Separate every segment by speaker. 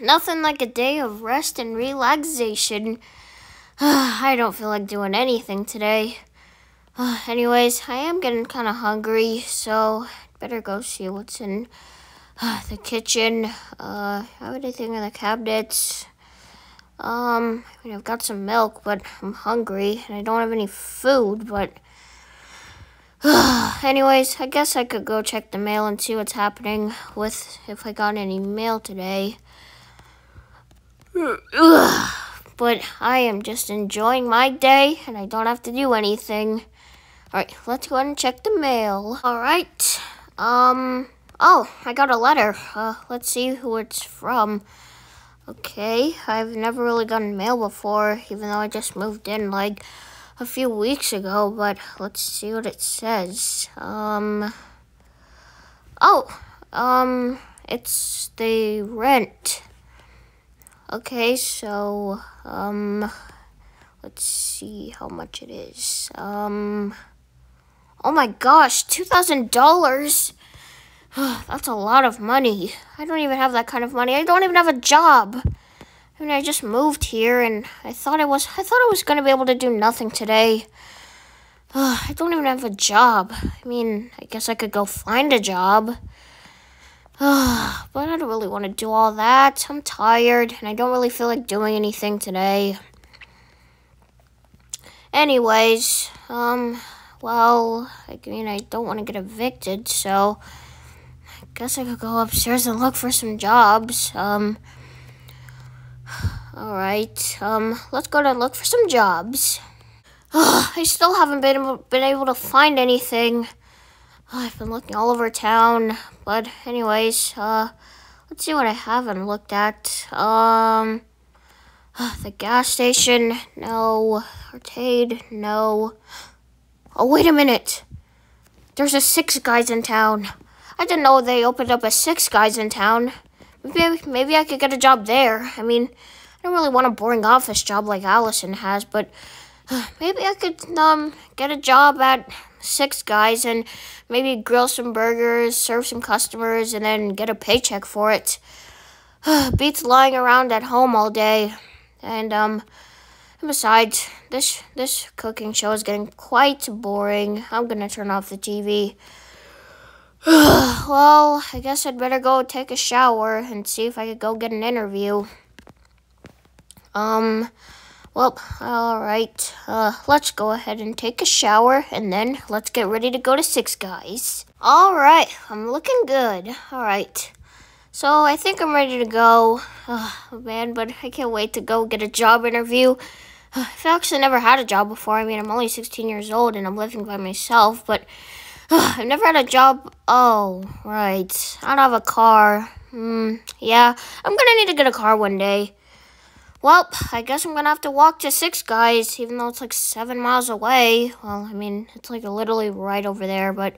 Speaker 1: Nothing like a day of rest and relaxation. I don't feel like doing anything today. Uh, anyways, I am getting kind of hungry, so better go see what's in uh, the kitchen. Uh, everything in the cabinets. Um, I mean, I've got some milk, but I'm hungry, and I don't have any food, but... Anyways, I guess I could go check the mail and see what's happening with if I got any mail today. But I am just enjoying my day and I don't have to do anything. Alright, let's go ahead and check the mail. Alright. Um oh, I got a letter. Uh let's see who it's from. Okay, I've never really gotten mail before, even though I just moved in like a few weeks ago, but let's see what it says. Um, oh, um, it's the rent. Okay, so, um, let's see how much it is. Um, oh my gosh, $2,000. That's a lot of money. I don't even have that kind of money. I don't even have a job. I mean, I just moved here, and I thought I was I thought I was gonna be able to do nothing today. I don't even have a job. I mean, I guess I could go find a job. but I don't really want to do all that. I'm tired, and I don't really feel like doing anything today. Anyways, um, well, I mean, I don't want to get evicted, so I guess I could go upstairs and look for some jobs. Um. Alright, um, let's go to look for some jobs. I still haven't been able, been able to find anything. I've been looking all over town, but anyways, uh, let's see what I haven't looked at. Um, the gas station, no. Arcade, no. Oh, wait a minute. There's a Six Guys in town. I didn't know they opened up a Six Guys in town. Maybe, maybe I could get a job there. I mean, I don't really want a boring office job like Allison has, but maybe I could um get a job at Six Guys and maybe grill some burgers, serve some customers, and then get a paycheck for it. beats lying around at home all day. And um, besides, this this cooking show is getting quite boring. I'm gonna turn off the TV. well, I guess I'd better go take a shower and see if I could go get an interview. Um, well, alright. Uh, let's go ahead and take a shower and then let's get ready to go to Six Guys. Alright, I'm looking good. Alright. So I think I'm ready to go. Oh, man, but I can't wait to go get a job interview. I've actually never had a job before. I mean, I'm only 16 years old and I'm living by myself, but I've never had a job. Oh, right. I don't have a car. Hmm, yeah, I'm gonna need to get a car one day. Well, I guess I'm gonna have to walk to Six Guys, even though it's like seven miles away. Well, I mean, it's like literally right over there, but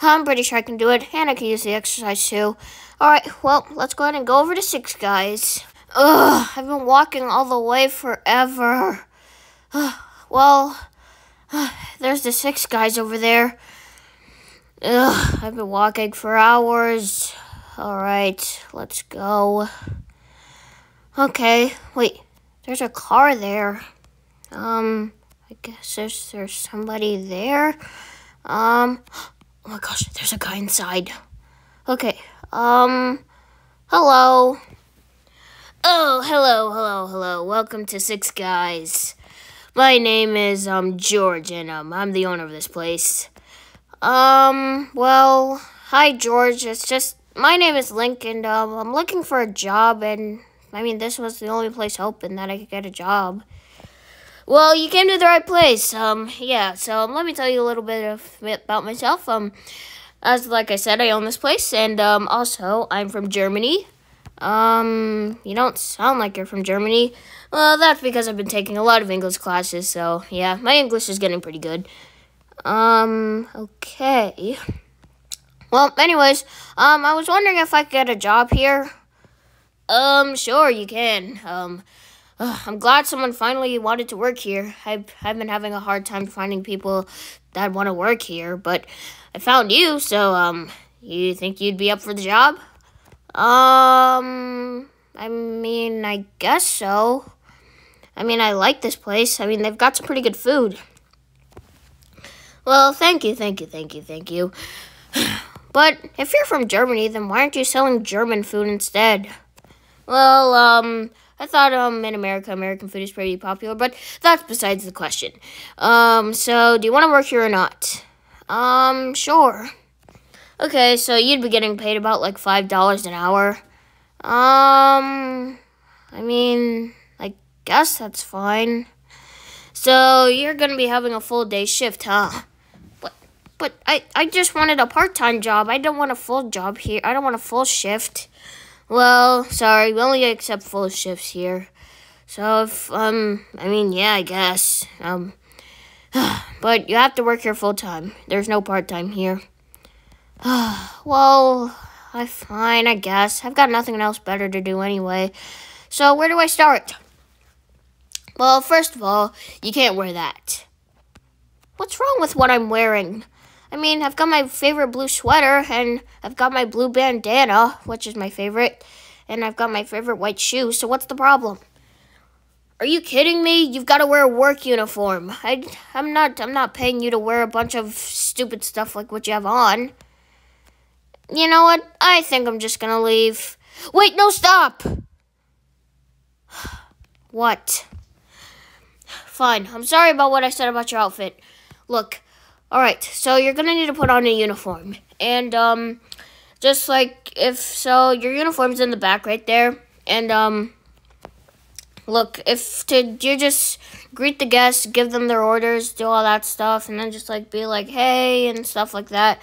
Speaker 1: I'm pretty sure I can do it, and I can use the exercise too. Alright, well, let's go ahead and go over to Six Guys. Ugh, I've been walking all the way forever. well, there's the Six Guys over there. Ugh, I've been walking for hours. Alright, let's go. Okay, wait. There's a car there. Um, I guess there's, there's somebody there. Um, oh my gosh, there's a guy inside. Okay, um, hello. Oh, hello, hello, hello. Welcome to Six Guys. My name is, um, George, and, um, I'm the owner of this place. Um, well, hi George. It's just my name is Lincoln. Um, I'm looking for a job, and I mean this was the only place open that I could get a job. Well, you came to the right place. Um, yeah. So um, let me tell you a little bit of about myself. Um, as like I said, I own this place, and um, also I'm from Germany. Um, you don't sound like you're from Germany. Well, that's because I've been taking a lot of English classes. So yeah, my English is getting pretty good. Um, okay. Well, anyways, um, I was wondering if I could get a job here. Um, sure, you can. Um, uh, I'm glad someone finally wanted to work here. I've, I've been having a hard time finding people that want to work here, but I found you, so, um, you think you'd be up for the job? Um, I mean, I guess so. I mean, I like this place. I mean, they've got some pretty good food. Well, thank you, thank you, thank you, thank you. But if you're from Germany, then why aren't you selling German food instead? Well, um, I thought um in America, American food is pretty popular, but that's besides the question. Um, so do you want to work here or not? Um, sure. Okay, so you'd be getting paid about like five dollars an hour. Um, I mean, I guess that's fine. So you're gonna be having a full day shift, huh? But I I just wanted a part time job. I don't want a full job here. I don't want a full shift. Well, sorry, we only accept full shifts here. So if um, I mean, yeah, I guess um, but you have to work here full time. There's no part time here. well, I fine, I guess. I've got nothing else better to do anyway. So where do I start? Well, first of all, you can't wear that. What's wrong with what I'm wearing? I mean, I've got my favorite blue sweater, and I've got my blue bandana, which is my favorite, and I've got my favorite white shoes, so what's the problem? Are you kidding me? You've got to wear a work uniform. I, I'm not. I'm not paying you to wear a bunch of stupid stuff like what you have on. You know what? I think I'm just gonna leave. Wait, no, stop! What? Fine. I'm sorry about what I said about your outfit. Look, alright, so you're gonna need to put on a uniform. And, um, just like if so, your uniform's in the back right there. And, um, look, if to, you just greet the guests, give them their orders, do all that stuff, and then just like be like, hey, and stuff like that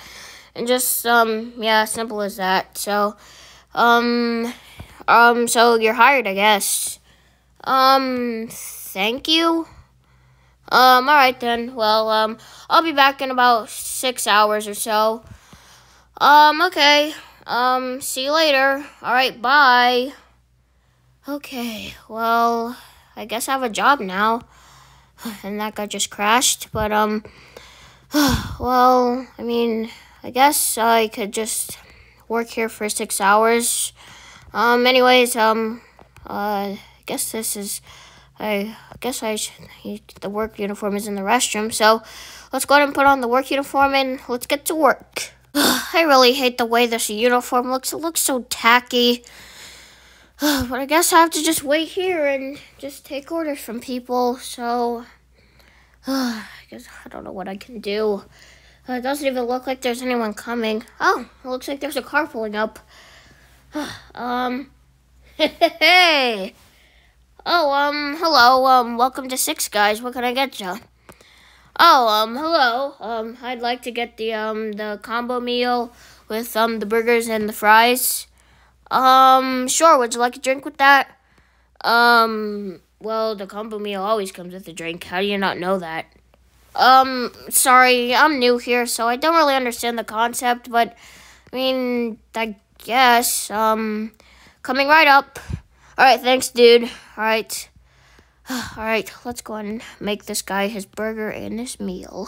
Speaker 1: and just um yeah, simple as that. So um um so you're hired, I guess. Um thank you. Um all right then. Well, um I'll be back in about 6 hours or so. Um okay. Um see you later. All right, bye. Okay. Well, I guess I have a job now. And that guy just crashed, but um well, I mean, I guess I could just work here for six hours. Um, anyways, um, uh, I guess this is, I, guess I should, the work uniform is in the restroom, so let's go ahead and put on the work uniform and let's get to work. I really hate the way this uniform looks. It looks so tacky. but I guess I have to just wait here and just take orders from people, so, I guess I don't know what I can do. Uh, it doesn't even look like there's anyone coming. Oh, it looks like there's a car pulling up. um, hey. Oh, um, hello. Um, welcome to Six Guys. What can I get you? Oh, um, hello. Um, I'd like to get the um the combo meal with um the burgers and the fries. Um, sure. Would you like a drink with that? Um, well, the combo meal always comes with a drink. How do you not know that? Um, sorry, I'm new here, so I don't really understand the concept, but I mean, I guess, um, coming right up. Alright, thanks, dude. Alright. Alright, let's go and make this guy his burger and his meal.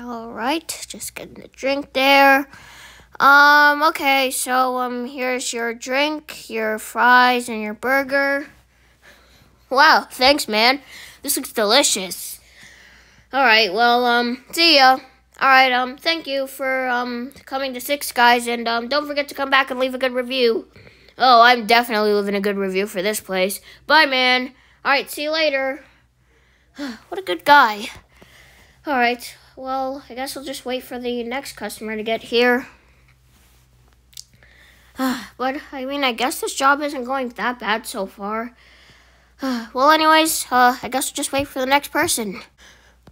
Speaker 1: Alright, just getting the drink there. Um, okay, so, um, here's your drink, your fries, and your burger. Wow, thanks, man. This looks delicious. All right. Well, um, see ya. All right. Um, thank you for um coming to Six Guys, and um, don't forget to come back and leave a good review. Oh, I'm definitely leaving a good review for this place. Bye, man. All right. See you later. what a good guy. All right. Well, I guess I'll just wait for the next customer to get here. but I mean, I guess this job isn't going that bad so far. well, anyways, uh, I guess I'll just wait for the next person.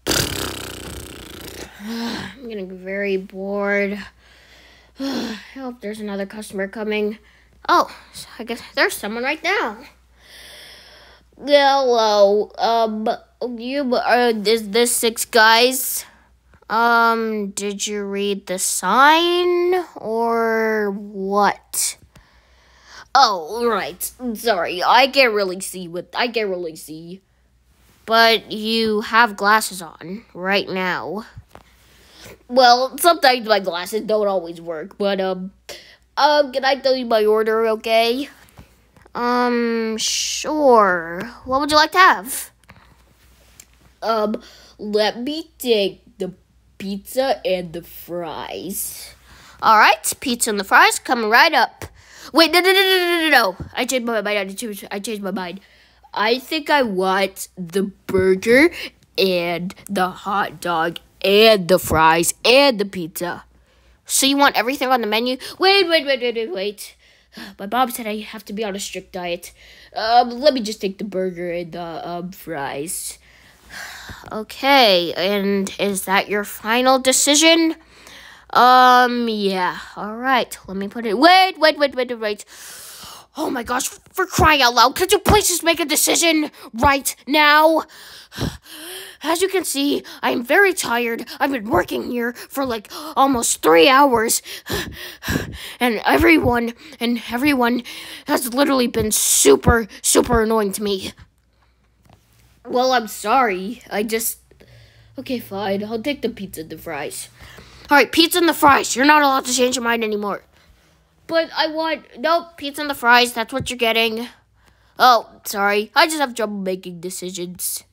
Speaker 1: I'm getting very bored. I hope there's another customer coming. Oh, I guess there's someone right now. Hello, um, you, are, is this six guys? Um, did you read the sign or what? Oh, right. Sorry, I can't really see what I can't really see. But you have glasses on right now. Well, sometimes my glasses don't always work, but um, Um, can I tell you my order, okay? Um, sure. What would you like to have?
Speaker 2: Um, let me take the pizza and the fries.
Speaker 1: All right, pizza and the fries coming right up. Wait, no, no, no, no, no, no, no. I changed my mind. I changed, I changed my mind.
Speaker 2: I think I want the burger and the hot dog and the fries and the pizza.
Speaker 1: So you want everything on the menu?
Speaker 2: Wait, wait, wait, wait, wait, wait. My mom said I have to be on a strict diet. Um, let me just take the burger and the um fries.
Speaker 1: Okay, and is that your final decision? Um, yeah. All right, let me put it. Wait, wait, wait, wait, wait. Oh my gosh, for crying out loud, could you please just make a decision right now? As you can see, I am very tired. I've been working here for like almost three hours. And everyone, and everyone has literally been super, super annoying to me.
Speaker 2: Well, I'm sorry. I just. Okay, fine. I'll take the pizza and the fries.
Speaker 1: All right, pizza and the fries. You're not allowed to change your mind anymore.
Speaker 2: But I want.
Speaker 1: Nope, pizza and the fries. That's what you're getting. Oh, sorry.
Speaker 2: I just have trouble making decisions.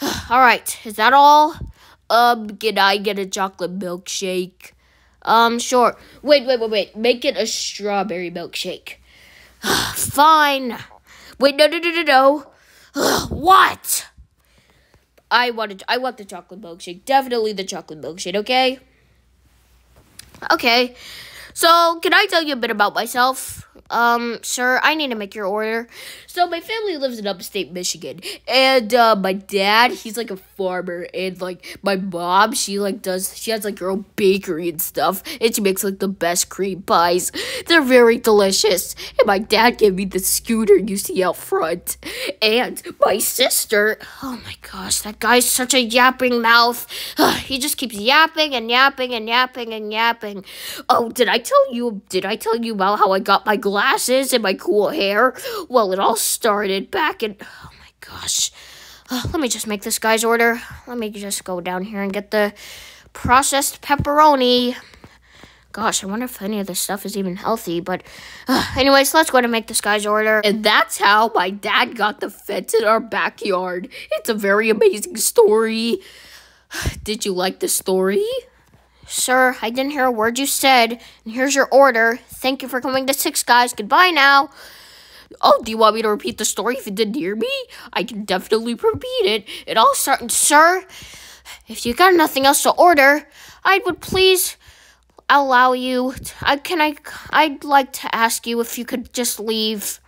Speaker 1: all right, is that all?
Speaker 2: Um, can I get a chocolate milkshake?
Speaker 1: Um, sure.
Speaker 2: Wait, wait, wait, wait. Make it a strawberry milkshake.
Speaker 1: Fine. Wait, no, no, no, no, no. what?
Speaker 2: I wanted. I want the chocolate milkshake. Definitely the chocolate milkshake. Okay.
Speaker 1: Okay. So, can I tell you a bit about myself? Um, sir, I need to make your order.
Speaker 2: So, my family lives in upstate Michigan, and uh, my dad, he's like a farmer, and like my mom, she like does, she has like her own bakery and stuff, and she makes like the best cream pies. They're very delicious. And my dad gave me the scooter you see out front, and my sister,
Speaker 1: oh my gosh, that guy's such a yapping mouth. he just keeps yapping and yapping and yapping and yapping.
Speaker 2: Oh, did I tell you? Did I tell you about how I got my glasses and my cool hair? Well, it all started back in.
Speaker 1: Oh my gosh. Uh, let me just make this guy's order. Let me just go down here and get the processed pepperoni. Gosh, I wonder if any of this stuff is even healthy. But, uh, anyways, let's go and make this guy's order.
Speaker 2: And that's how my dad got the fence in our backyard. It's a very amazing story. Did you like the story?
Speaker 1: Sir, I didn't hear a word you said. And here's your order. Thank you for coming to Six Guys. Goodbye now.
Speaker 2: Oh, do you want me to repeat the story if you didn't hear me? I can definitely repeat it.
Speaker 1: It all started, sir. If you got nothing else to order, I would please allow you. To, I can I. I'd like to ask you if you could just leave.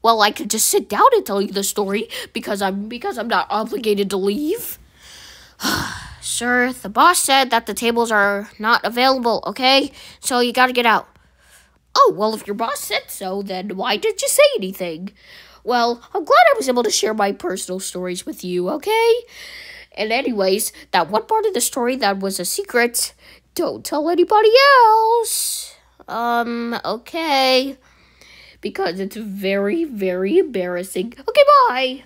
Speaker 2: Well, I could just sit down and tell you the story because I'm because I'm not obligated to leave.
Speaker 1: Sir, the boss said that the tables are not available, okay? So you gotta get out.
Speaker 2: Oh, well, if your boss said so, then why didn't you say anything? Well, I'm glad I was able to share my personal stories with you, okay? And, anyways, that one part of the story that was a secret, don't tell anybody else.
Speaker 1: Um, okay.
Speaker 2: Because it's very, very embarrassing. Okay, bye.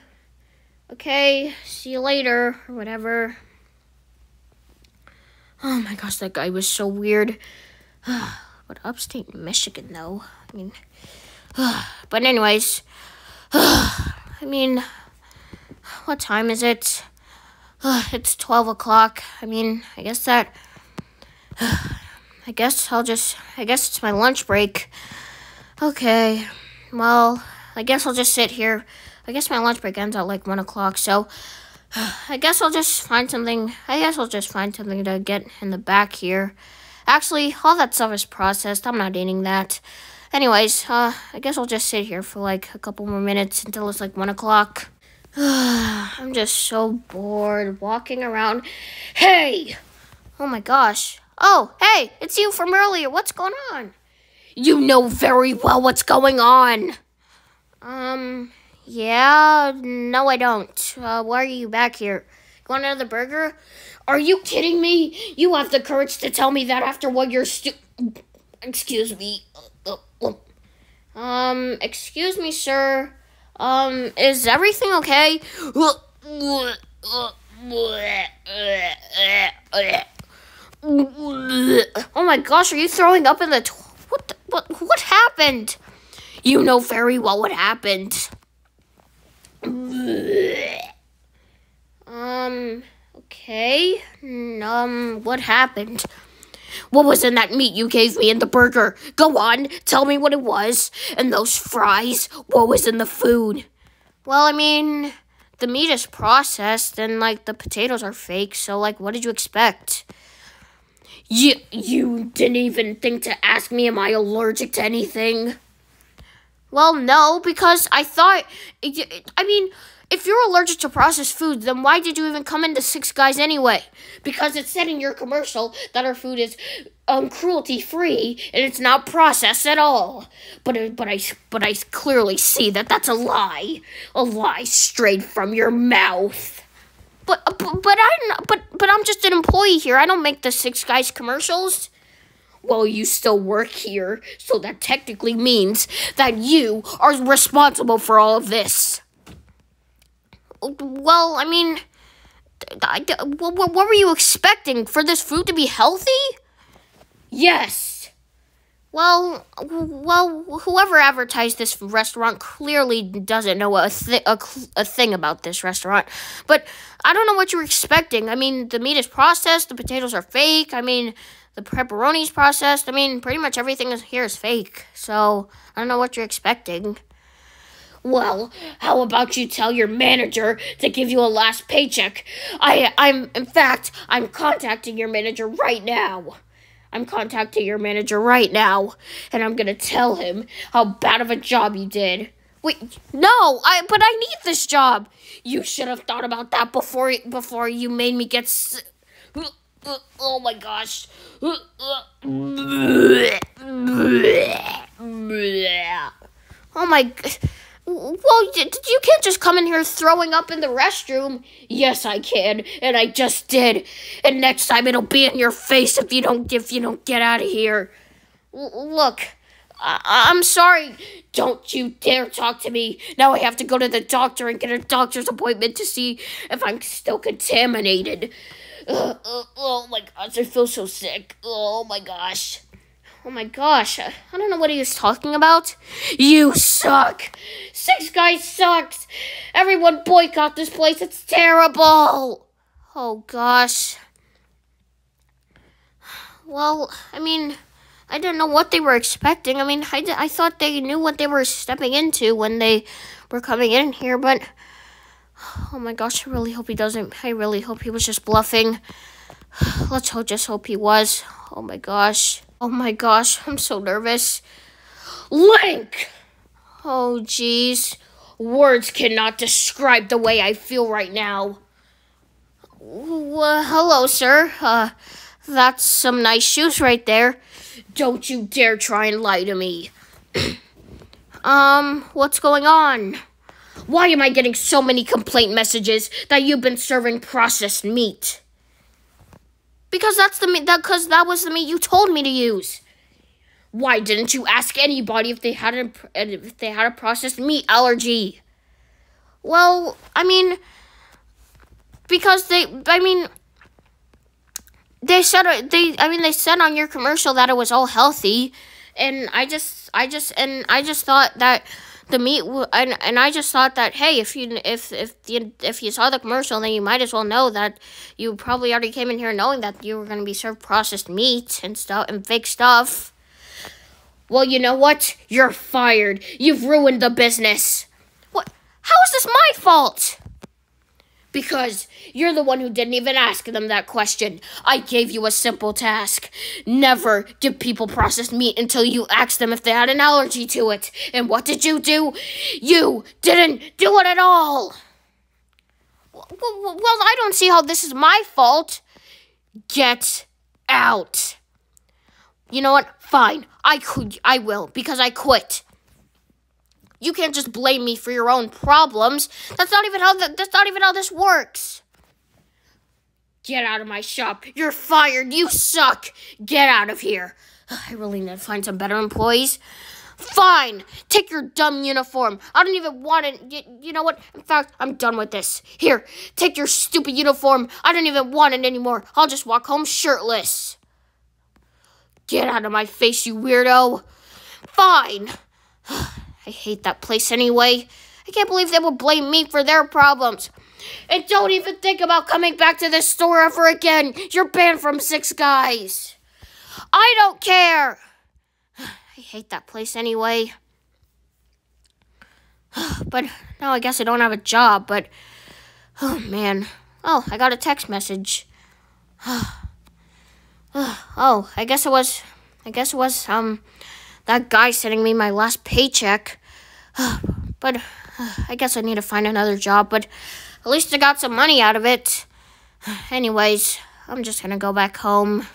Speaker 1: Okay, see you later, or whatever. Oh my gosh, that guy was so weird. but upstate Michigan, though. I mean, but anyways, I mean, what time is it? It's 12 o'clock. I mean, I guess that. I guess I'll just. I guess it's my lunch break. Okay. Well, I guess I'll just sit here. I guess my lunch break ends at like 1 o'clock, so. I guess I'll just find something. I guess I'll just find something to get in the back here. Actually, all that stuff is processed. I'm not eating that. Anyways, uh, I guess I'll just sit here for like a couple more minutes until it's like 1 o'clock. I'm just so bored walking around. Hey! Oh my gosh. Oh, hey, it's you from earlier. What's going on?
Speaker 2: You know very well what's going on.
Speaker 1: Um, yeah, no, I don't. Uh, why are you back here? You want another burger?
Speaker 2: Are you kidding me? You have the courage to tell me that after what you're stu- Excuse me.
Speaker 1: Um, excuse me, sir. Um, is everything okay? Oh my gosh, are you throwing up in the. What the. what, what happened?
Speaker 2: You know very well what happened.
Speaker 1: Um, okay. Um, what happened?
Speaker 2: What was in that meat you gave me in the burger? Go on, tell me what it was. And those fries, what was in the food?
Speaker 1: Well, I mean, the meat is processed and like the potatoes are fake, so like what did you expect?
Speaker 2: You you didn't even think to ask me am I allergic to anything?
Speaker 1: Well, no, because I thought I mean, if you're allergic to processed foods, then why did you even come into Six Guys anyway?
Speaker 2: Because it said in your commercial that our food is um, cruelty free and it's not processed at all. But uh, but I but I clearly see that that's a lie, a lie straight from your mouth.
Speaker 1: But uh, but, but I'm but but I'm just an employee here. I don't make the Six Guys commercials.
Speaker 2: Well, you still work here, so that technically means that you are responsible for all of this.
Speaker 1: Well, I mean, I, what, what were you expecting? For this food to be healthy?
Speaker 2: Yes.
Speaker 1: Well, well, whoever advertised this restaurant clearly doesn't know a, thi- a, a thing about this restaurant. But I don't know what you were expecting. I mean, the meat is processed, the potatoes are fake. I mean, the pepperoni's processed. I mean, pretty much everything here is fake. So I don't know what you're expecting.
Speaker 2: Well, how about you tell your manager to give you a last paycheck? I I'm in fact, I'm contacting your manager right now. I'm contacting your manager right now, and I'm going to tell him how bad of a job you did.
Speaker 1: Wait, no, I but I need this job.
Speaker 2: You should have thought about that before before you made me get s- Oh my gosh.
Speaker 1: Oh my well, you can't just come in here throwing up in the restroom.
Speaker 2: Yes, I can, and I just did. And next time it'll be in your face if you don't if you don't get out of here.
Speaker 1: L- look, I- am sorry.
Speaker 2: Don't you dare talk to me. Now I have to go to the doctor and get a doctor's appointment to see if I'm still contaminated. Uh, uh, oh my gosh, I feel so sick. Oh my gosh.
Speaker 1: Oh my gosh, I don't know what he was talking about.
Speaker 2: You suck! Six Guys sucks! Everyone boycott this place, it's terrible!
Speaker 1: Oh gosh. Well, I mean, I didn't know what they were expecting. I mean, I, I thought they knew what they were stepping into when they were coming in here, but. Oh my gosh, I really hope he doesn't. I really hope he was just bluffing. Let's hope, just hope he was. Oh my gosh. Oh my gosh, I'm so nervous.
Speaker 2: Link!
Speaker 1: Oh, jeez.
Speaker 2: Words cannot describe the way I feel right now.
Speaker 1: Well, hello, sir. Uh, that's some nice shoes right there.
Speaker 2: Don't you dare try and lie to me.
Speaker 1: um, what's going on?
Speaker 2: Why am I getting so many complaint messages that you've been serving processed meat?
Speaker 1: Because that's the meat that cuz that was the meat you told me to use.
Speaker 2: Why didn't you ask anybody if they had a if they had a processed meat allergy?
Speaker 1: Well, I mean because they I mean they said uh, they I mean they said on your commercial that it was all healthy and I just I just and I just thought that the meat and and I just thought that hey if you if if you if you saw the commercial then you might as well know that you probably already came in here knowing that you were going to be served processed meat and stuff and fake stuff.
Speaker 2: Well, you know what? You're fired. You've ruined the business.
Speaker 1: What? How is this my fault?
Speaker 2: Because you're the one who didn't even ask them that question. I gave you a simple task. Never give people processed meat until you asked them if they had an allergy to it. And what did you do? You didn't do it at all.
Speaker 1: Well I don't see how this is my fault.
Speaker 2: Get out.
Speaker 1: You know what? Fine. I could I will because I quit. You can't just blame me for your own problems. That's not even how that's not even how this works.
Speaker 2: Get out of my shop. You're fired. You suck. Get out of here.
Speaker 1: I really need to find some better employees. Fine. Take your dumb uniform. I don't even want it. You, you know what? In fact, I'm done with this. Here, take your stupid uniform. I don't even want it anymore. I'll just walk home shirtless.
Speaker 2: Get out of my face, you weirdo.
Speaker 1: fine. I hate that place anyway. I can't believe they would blame me for their problems. And don't even think about coming back to this store ever again. You're banned from Six Guys. I don't care. I hate that place anyway. But now I guess I don't have a job, but oh man. Oh, I got a text message. Oh, I guess it was I guess it was um that guy sending me my last paycheck. But I guess I need to find another job, but at least I got some money out of it. Anyways, I'm just gonna go back home.